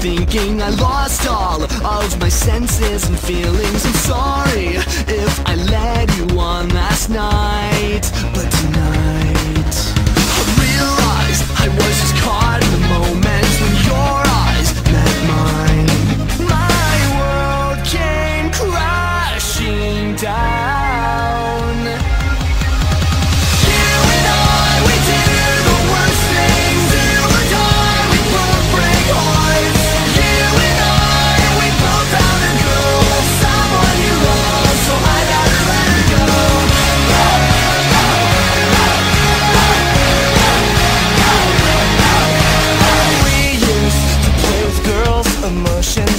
thinking I lost all of my senses and feelings. I'm sorry if I led you on last night But tonight I realized I was just caught in the moment When your eyes met mine. My world came crashing down. emotions.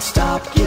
stop.